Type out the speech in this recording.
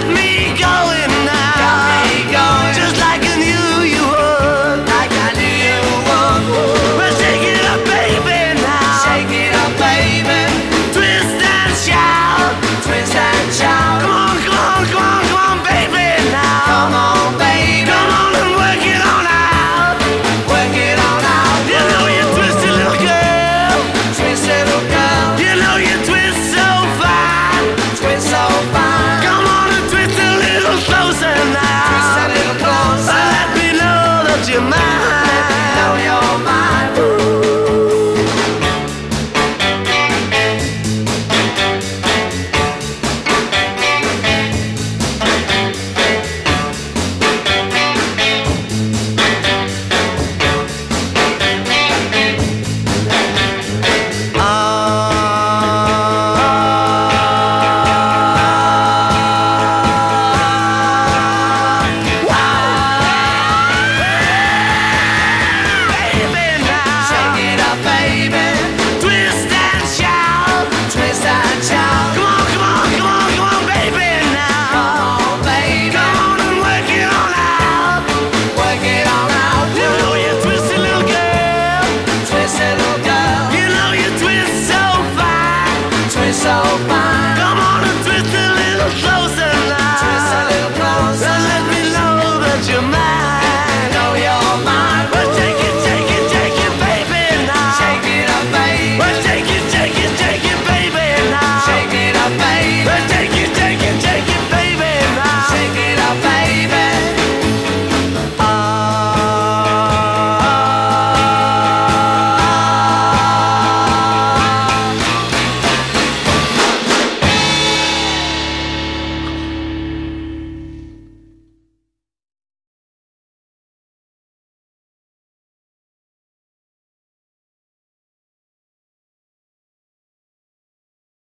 me. so fine. Come on and twist a little closer now. Twist a little closer.